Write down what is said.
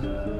Jesus.